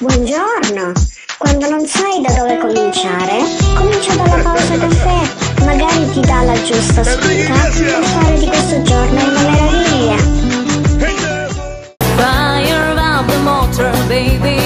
Buongiorno! Quando non sai da dove cominciare, comincia dalla pausa caffè. Magari ti dà la giusta spinta per fare di questo giorno una meraviglia. Fire up the motor, baby.